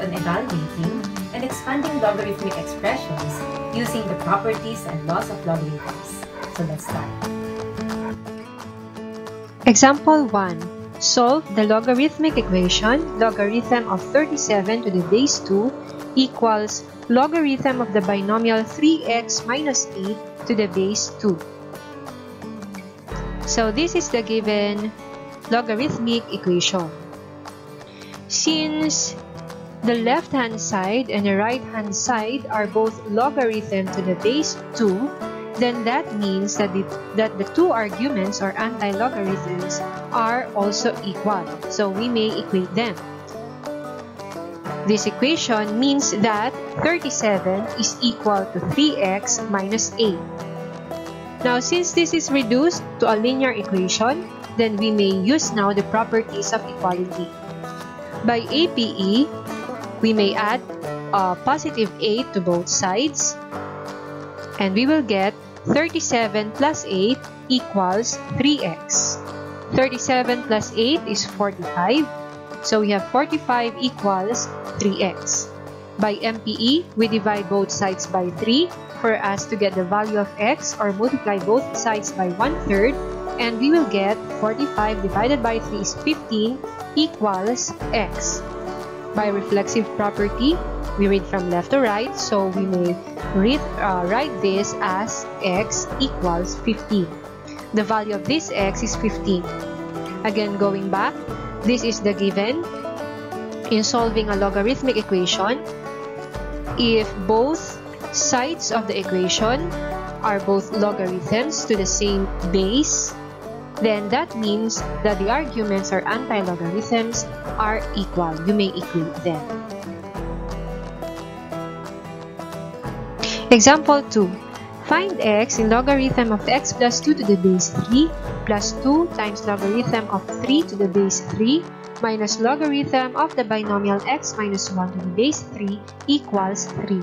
on evaluating and expanding logarithmic expressions using the properties and laws of logarithms. So let's start. Example 1. Solve the logarithmic equation logarithm of 37 to the base 2 equals logarithm of the binomial 3x minus 8 to the base 2. So this is the given logarithmic equation. Since the left-hand side and the right-hand side are both logarithm to the base 2, then that means that the, that the two arguments or anti-logarithms are also equal. So we may equate them. This equation means that 37 is equal to 3x minus 8. Now, since this is reduced to a linear equation, then we may use now the properties of equality. By APE, we may add a positive 8 to both sides, and we will get 37 plus 8 equals 3x. 37 plus 8 is 45, so we have 45 equals 3x. By MPE, we divide both sides by 3 for us to get the value of x or multiply both sides by 1 third and we will get 45 divided by 3 is 15 equals x. By reflexive property, we read from left to right so we may read, uh, write this as x equals 15. The value of this x is 15. Again, going back, this is the given. In solving a logarithmic equation, if both sides of the equation are both logarithms to the same base, then that means that the arguments or anti-logarithms are equal. You may equate them. Example 2. Find x in logarithm of x plus 2 to the base 3 plus 2 times logarithm of 3 to the base 3 minus logarithm of the binomial x minus 1 to the base 3 equals 3.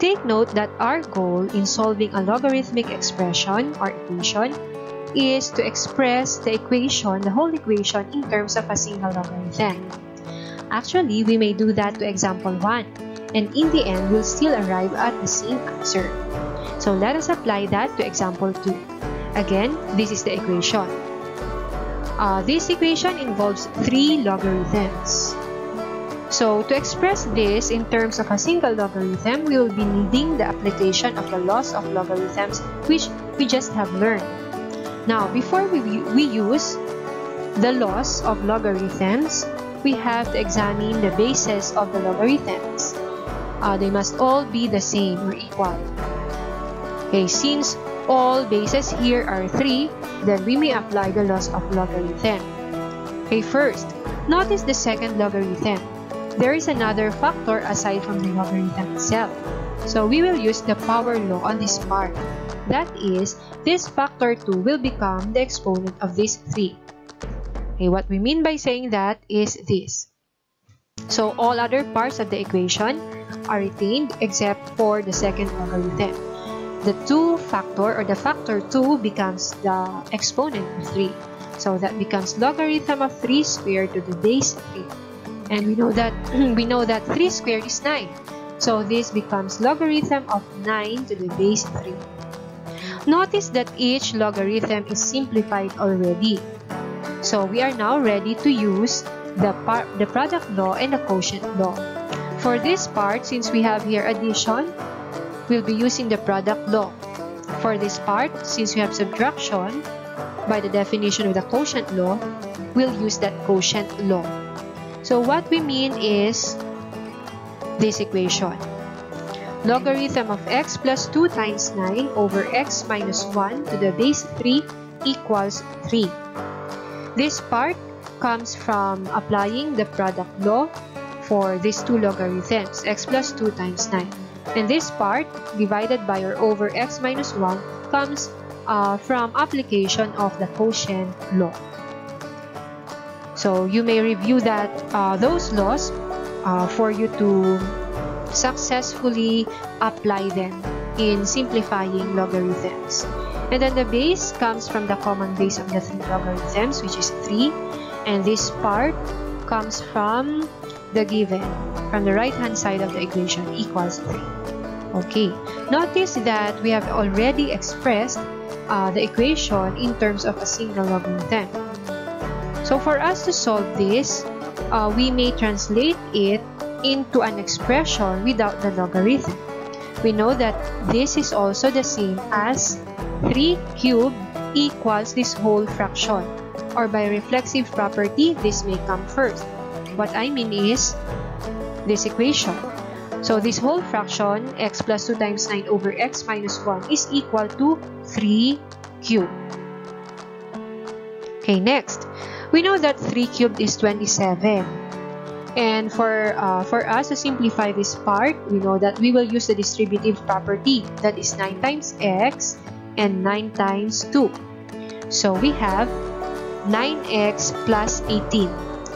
Take note that our goal in solving a logarithmic expression or equation is to express the equation, the whole equation, in terms of a single logarithm. Actually, we may do that to example 1, and in the end, we'll still arrive at the same answer. So let us apply that to example 2. Again, this is the equation. Uh, this equation involves three logarithms. So to express this in terms of a single logarithm, we will be needing the application of the laws of logarithms which we just have learned. Now, before we, we use the laws of logarithms, we have to examine the bases of the logarithms. Uh, they must all be the same or equal. Okay, since all bases here are 3, then we may apply the laws of logarithm. Okay, first, notice the second logarithm. There is another factor aside from the logarithm itself. So we will use the power law on this part. That is, this factor 2 will become the exponent of this 3. Okay, what we mean by saying that is this. So all other parts of the equation are retained except for the second logarithm. The 2 factor or the factor 2 becomes the exponent of 3. So that becomes logarithm of 3 squared to the base 3. And we know that we know that 3 squared is 9. So this becomes logarithm of 9 to the base 3. Notice that each logarithm is simplified already. So we are now ready to use the, the product law and the quotient law. For this part, since we have here addition, we'll be using the product law. For this part, since we have subtraction, by the definition of the quotient law, we'll use that quotient law. So what we mean is this equation logarithm of x plus 2 times 9 over x minus 1 to the base 3 equals 3. This part comes from applying the product law for these two logarithms, x plus 2 times 9. And this part, divided by or over x minus 1, comes uh, from application of the quotient law. So you may review that uh, those laws uh, for you to successfully apply them in simplifying logarithms. And then the base comes from the common base of the three logarithms, which is 3. And this part comes from the given, from the right-hand side of the equation, equals 3. Okay, notice that we have already expressed uh, the equation in terms of a single logarithm. So for us to solve this, uh, we may translate it into an expression without the logarithm. We know that this is also the same as 3 cubed equals this whole fraction. Or by reflexive property, this may come first. What I mean is this equation. So this whole fraction, x plus 2 times 9 over x minus 1 is equal to 3 cubed. Okay, next. We know that 3 cubed is 27. And for, uh, for us to simplify this part, we know that we will use the distributive property. That is 9 times x and 9 times 2. So we have 9x plus 18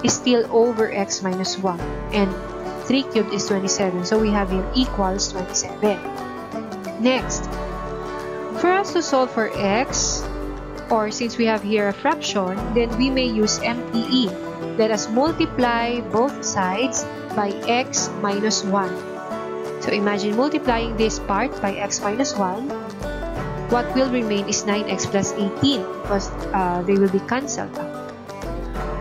is still over x minus 1. And 3 cubed is 27. So we have here equals 27. Next, for us to solve for x, or since we have here a fraction, then we may use MPE. Let us multiply both sides by x minus 1. So imagine multiplying this part by x minus 1. What will remain is 9x plus 18 because uh, they will be cancelled out.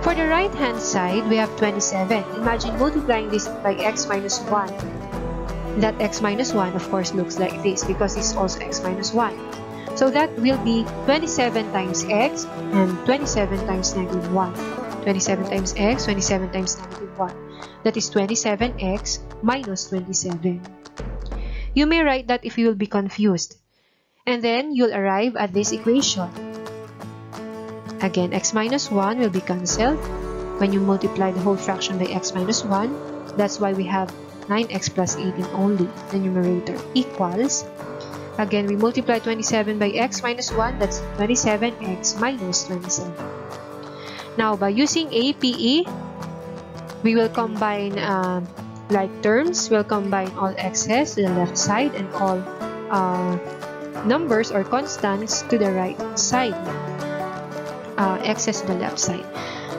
For the right hand side, we have 27. Imagine multiplying this by x minus 1. That x minus 1 of course looks like this because it's also x minus 1. So that will be 27 times x and 27 times negative 1. 27 times x, 27 times negative 1. That is 27x minus 27. You may write that if you will be confused. And then you'll arrive at this equation. Again, x minus 1 will be cancelled when you multiply the whole fraction by x minus 1. That's why we have 9x plus 18 only, the numerator, equals. Again, we multiply 27 by x minus 1, that's 27x minus 27. Now, by using APE, we will combine uh, like terms, we'll combine all x's to the left side and all uh, numbers or constants to the right side uh, excess to the left side.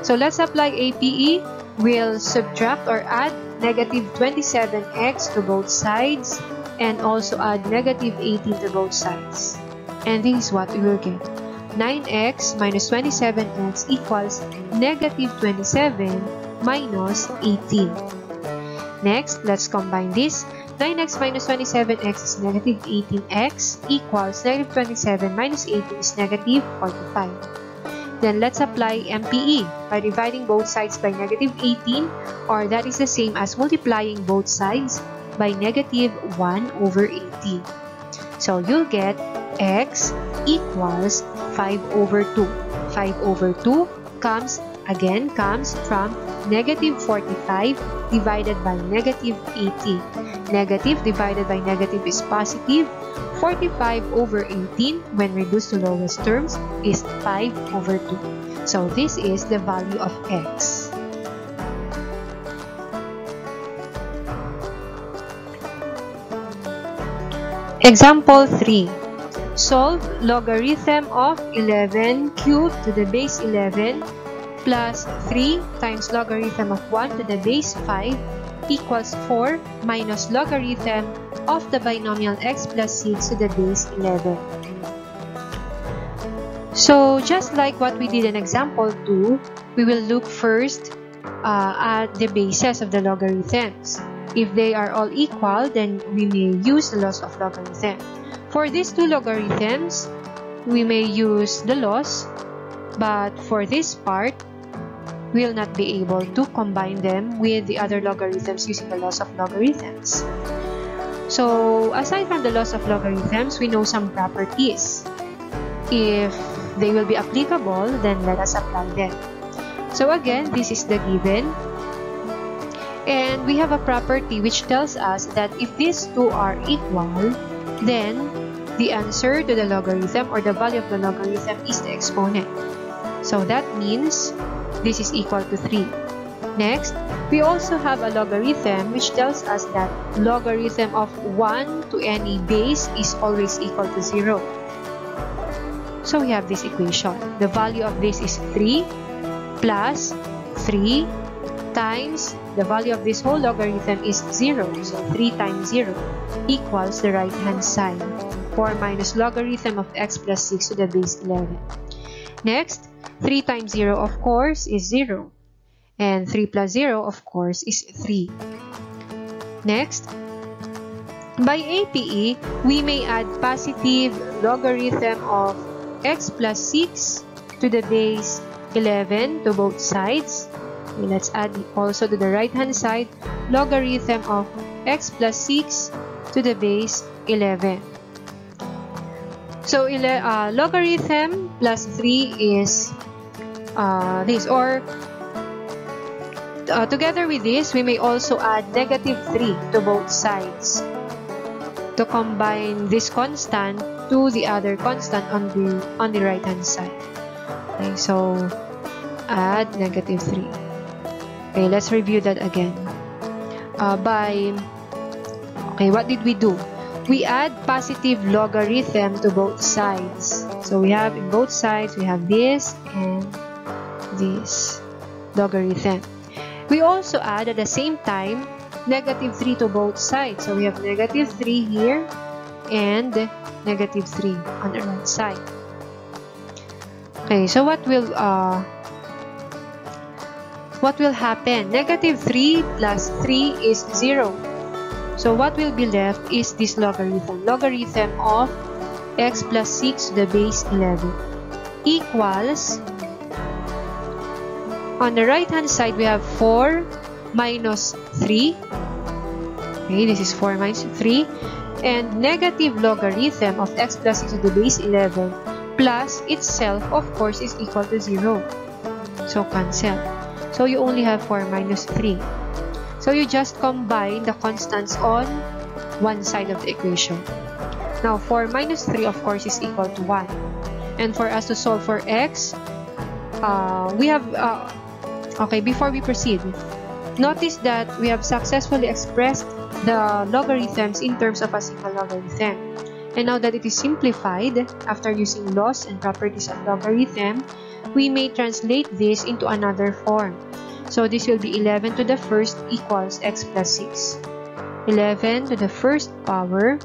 So let's apply APE. We'll subtract or add negative 27x to both sides and also add negative 18 to both sides. And this is what we will get. 9x minus 27x equals negative 27 minus 18. Next, let's combine this. 9x minus 27x is negative 18x equals negative 27 minus 18 is negative 45. Then let's apply MPE by dividing both sides by negative 18 or that is the same as multiplying both sides by negative 1 over 18. So you'll get x equals 5 over 2. 5 over 2 comes again comes from negative 45 divided by negative 80. Negative divided by negative is positive. positive 45 over 18 when reduced to lowest terms is 5 over 2. So this is the value of x. Example 3. Solve logarithm of 11 cubed to the base 11 plus 3 times logarithm of 1 to the base 5 equals 4 minus logarithm of the binomial x plus 6 to the base 11. So just like what we did in example 2, we will look first uh, at the bases of the logarithms. If they are all equal, then we may use the laws of logarithm. For these two logarithms, we may use the laws, but for this part, we'll not be able to combine them with the other logarithms using the laws of logarithms. So, aside from the laws of logarithms, we know some properties. If they will be applicable, then let us apply them. So again, this is the given. And we have a property which tells us that if these two are equal, then the answer to the logarithm or the value of the logarithm is the exponent. So that means this is equal to 3. Next, we also have a logarithm which tells us that logarithm of 1 to any base is always equal to 0. So we have this equation. The value of this is 3 plus 3 times the value of this whole logarithm is 0. So 3 times 0 equals the right hand side. 4 minus logarithm of x plus 6 to the base 11. Next, 3 times 0 of course is 0. And 3 plus 0 of course is 3. Next, by APE, we may add positive logarithm of x plus 6 to the base 11 to both sides. Let's add also to the right hand side logarithm of x plus 6 to the base 11. So uh, logarithm plus 3 is uh, this. Or uh, together with this we may also add negative 3 to both sides to combine this constant to the other constant on the on the right hand side. Okay so add negative 3 okay let's review that again. Uh, by okay what did we do we add positive logarithm to both sides so we have in both sides we have this and this logarithm we also add at the same time negative 3 to both sides. So we have negative 3 here and negative 3 on the right side. Okay, so what will uh, what will happen? Negative 3 plus 3 is 0. So what will be left is this logarithm. Logarithm of x plus 6 to the base 11 equals on the right hand side we have 4 minus 3. Okay, this is 4 minus 3. And negative logarithm of x plus 6 to the base 11 plus itself, of course, is equal to 0. So, cancel. So, you only have 4 minus 3. So, you just combine the constants on one side of the equation. Now, 4 minus 3, of course, is equal to 1. And for us to solve for x, uh, we have... Uh, okay, before we proceed, Notice that we have successfully expressed the logarithms in terms of a single logarithm. And now that it is simplified, after using laws and properties of logarithm, we may translate this into another form. So this will be 11 to the first equals x plus 6. 11 to the first power,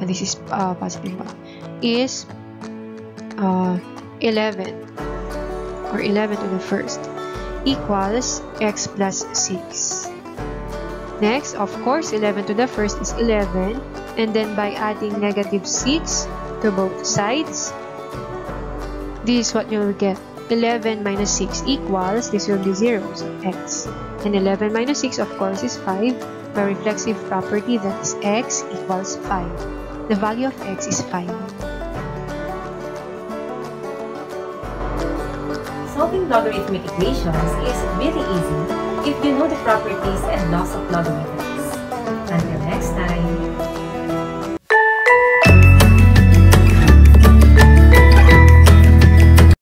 and this is uh, positive one, is uh, 11 or 11 to the first equals x plus 6. Next, of course, 11 to the first is 11. And then by adding negative 6 to both sides, this is what you will get. 11 minus 6 equals, this will be 0, so x. And 11 minus 6, of course, is 5. By reflexive property, that is x equals 5. The value of x is 5. solving logarithmic equations is really easy if you know the properties and laws of logarithms. Until next time!